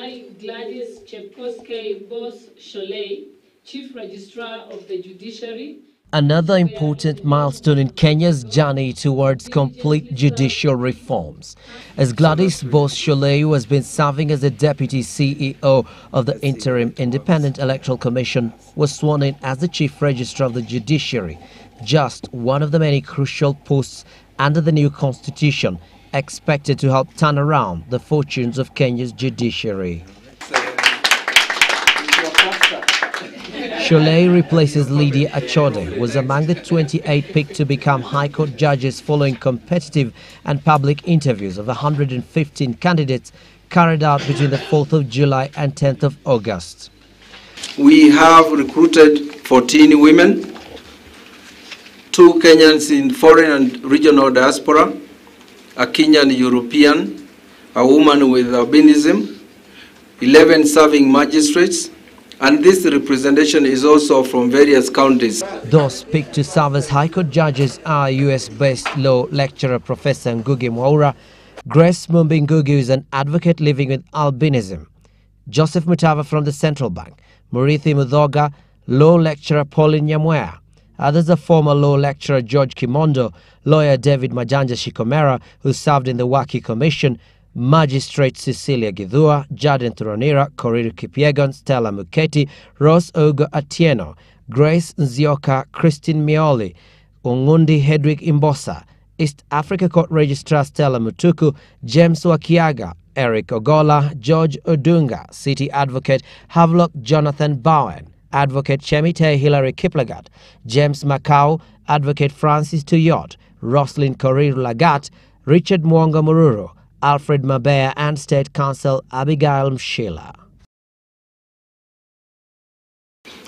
I, Gladys Chepkoskei Boss Shollei, Chief Registrar of the Judiciary, Another important milestone in Kenya's journey towards complete judicial reforms, as Gladys who has been serving as the Deputy CEO of the Interim Independent Electoral Commission, was sworn in as the Chief Registrar of the Judiciary, just one of the many crucial posts under the new constitution expected to help turn around the fortunes of Kenya's judiciary. Shollei replaces Lydia Achode, who was among the 28 picked to become High Court judges following competitive and public interviews of 115 candidates carried out between the 4th of July and 10th of August. We have recruited 14 women, two Kenyans in foreign and regional diaspora, a Kenyan European, a woman with albinism, 11 serving magistrates, and this representation is also from various counties. Those picked to serve as High Court judges are US-based law lecturer Professor Ngugi Mwaura, Grace Mumbi Ngugi, who is an advocate living with albinism, Joseph Mutava from the Central Bank, Murithi Mudhoga, law lecturer Pauline Nyamweya. Others are former law lecturer George Kimondo, lawyer David Majanja Shikomera, who served in the Waki Commission, Magistrate Cecilia Githua, Jaden Turonira, Koriru Kipiegon, Stella Muketi, Rose Ogo Atieno, Grace Nzioka, Christine Mioli, Ungundi Hedwig Imbosa, East Africa Court Registrar Stella Mutuku, James Wakiaga, Eric Ogola, George Odunga, City Advocate Havelock Jonathan Bowen, Advocate Chemitei Hilary Kiplagat, James Makau, Advocate Francis Tuiyott, Roslyn Korir Lagat, Richard Mwongo Mururu, Alfred Mabeya, and State Counsel Abigail Mshila.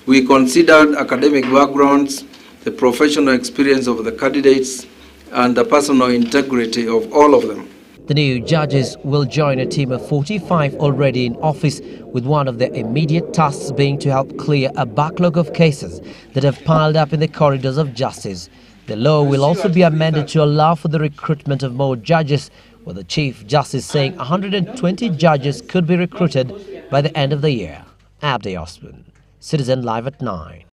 We considered academic backgrounds, the professional experience of the candidates, and the personal integrity of all of them. The new judges will join a team of 45 already in office, with one of their immediate tasks being to help clear a backlog of cases that have piled up in the corridors of justice. The law will also be amended to allow for the recruitment of more judges, with the Chief Justice saying 120 judges could be recruited by the end of the year. Abdi Osman, Citizen Live at 9.